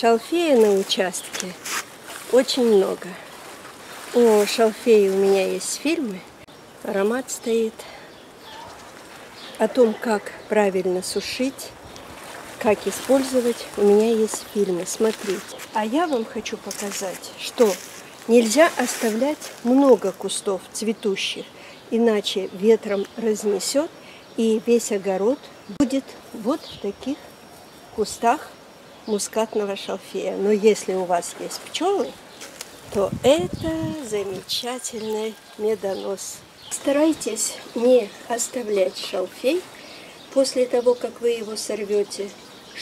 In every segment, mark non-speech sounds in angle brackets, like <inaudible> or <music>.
Шалфея на участке очень много. О шалфее у меня есть фильмы. Аромат стоит. О том, как правильно сушить, как использовать, у меня есть фильмы. Смотрите. А я вам хочу показать, что нельзя оставлять много кустов цветущих, иначе ветром разнесет, и весь огород будет вот в таких кустах мускатного шалфея. Но если у вас есть пчелы, то это замечательный медонос. Старайтесь не оставлять шалфей после того, как вы его сорвете.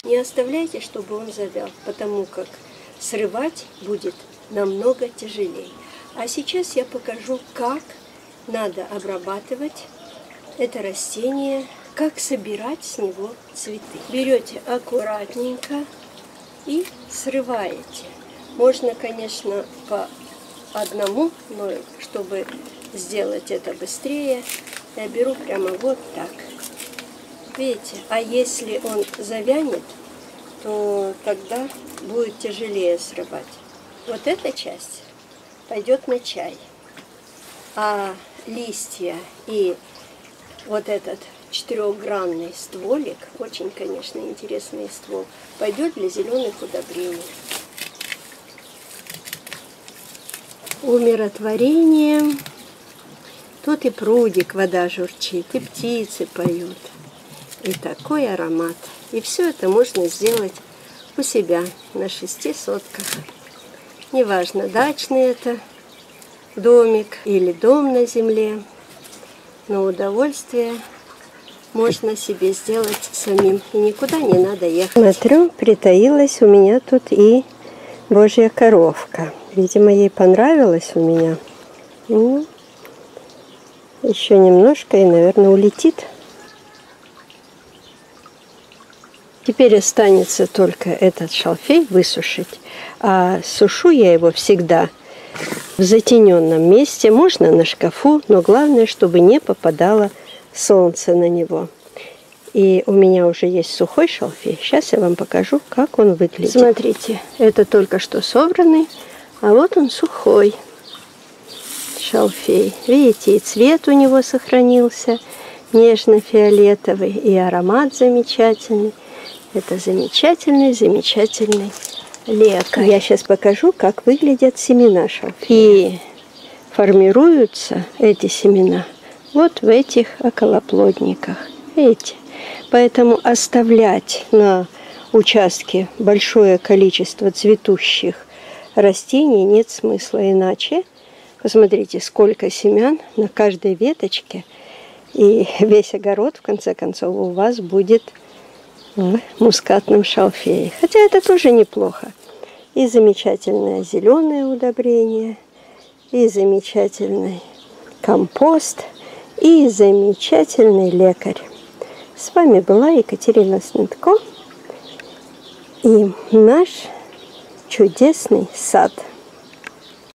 Не оставляйте, чтобы он завял, потому как срывать будет намного тяжелее. А сейчас я покажу, как надо обрабатывать это растение, как собирать с него цветы. Берете аккуратненько и срываете. Можно, конечно, по одному, но чтобы сделать это быстрее, я беру прямо вот так. Видите? А если он завянет, то тогда будет тяжелее срывать. Вот эта часть пойдет на чай. А листья и вот этот четырехгранный стволик, очень, конечно, интересный ствол, пойдет для зеленых удобрений. Умиротворение. Тут и прудик, вода журчит, и птицы поют. И такой аромат. И все это можно сделать у себя на шести сотках. Неважно, дачный это домик или дом на земле, но удовольствие можно себе сделать самим. И никуда не надо ехать. Смотрю, притаилась у меня тут и божья коровка. Видимо, ей понравилось у меня. Ну, еще немножко и, наверное, улетит. Теперь останется только этот шалфей высушить. А сушу я его всегда в затененном месте. Можно на шкафу, но главное, чтобы не попадало солнце на него. И у меня уже есть сухой шалфей. Сейчас я вам покажу, как он выглядит. Смотрите, это только что собранный, а вот он сухой шалфей. Видите, и цвет у него сохранился нежно-фиолетовый, и аромат замечательный. Это замечательный, замечательный лекарь. Я сейчас покажу, как выглядят семена шалфея. И формируются эти семена вот в этих околоплодниках. Видите? Поэтому оставлять на участке большое количество цветущих растений нет смысла. Иначе, посмотрите, сколько семян на каждой веточке. И <laughs> весь огород, в конце концов, у вас будет в мускатном шалфее. Хотя это тоже неплохо. И замечательное зеленое удобрение, и замечательный компост – и замечательный лекарь. С вами была Екатерина Снитко и наш чудесный сад.